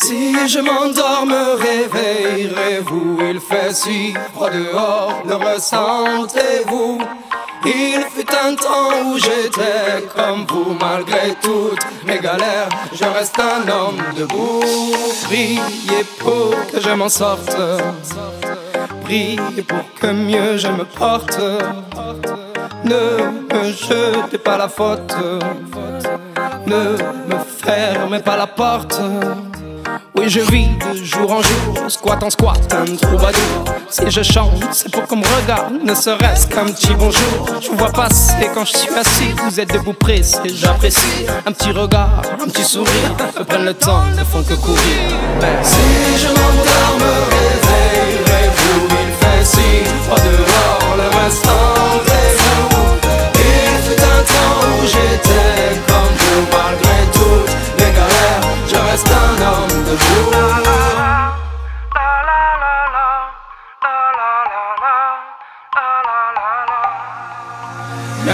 Si je m'endors, me réveillerez-vous Il fait si froid dehors, le ressentez-vous il fut un temps où j'étais comme vous, malgré toutes mes galères, je reste un homme debout. Priez pour que je m'en sorte, priez pour que mieux je me porte. Ne me jetez pas la faute, ne me fermez pas la porte. Oui, je vis de jour en jour, squat en squat, un troubadour. Si je chante, c'est pour qu'on me regarde, ne serait-ce qu'un petit bonjour. Je vous vois passer quand je suis assis, vous êtes debout pressé, j'apprécie. Un petit regard, un petit sourire, me prennent le temps, ne font que courir. si je me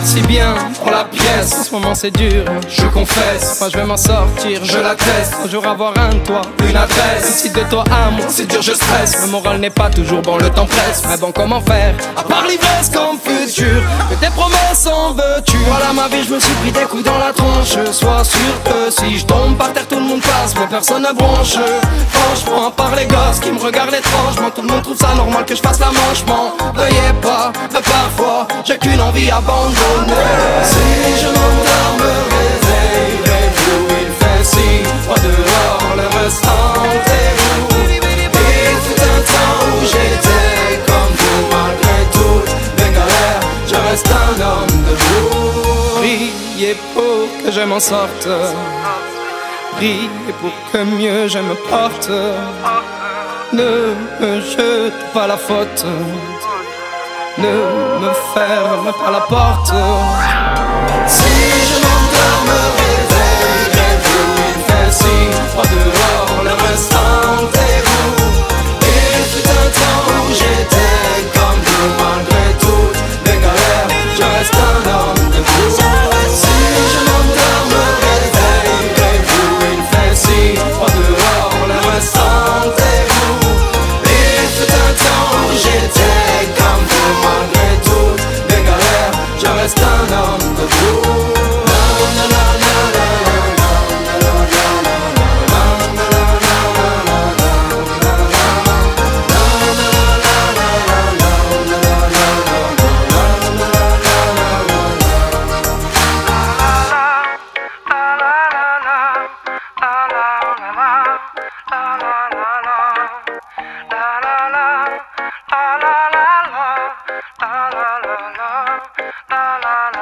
Merci bien pour la pièce, en ce moment c'est dur, je confesse. Moi je vais m'en sortir, je l'atteste. Un jour avoir un toit, une adresse. Si de toi à moi, c'est dur, je stresse. Le moral n'est pas toujours bon, le temps presse. Mais bon, comment faire? À part l'ivresse comme futur, que tes promesses en veux-tu? Voilà ma vie, je me suis pris des coups dans la tronche. Sois sûr que si je tombe par terre, tout le monde passe, mais personne ne bronche. Franchement, à part les gosses qui me regardent étrangement, tout le monde trouve ça normal que je fasse la manche. Veuillez pas, j'ai qu'une envie abandonnée. Si je m'endors, me réveillerez-vous Il fait si froid dehors, le restant est vous Il fut un temps où j'étais comme vous Malgré toutes mes galères, je reste un homme debout Priez pour que je m'en sorte. Priez pour que mieux je me porte. Ne me jete pas la faute ne me ferme pas la porte. 啦啦啦。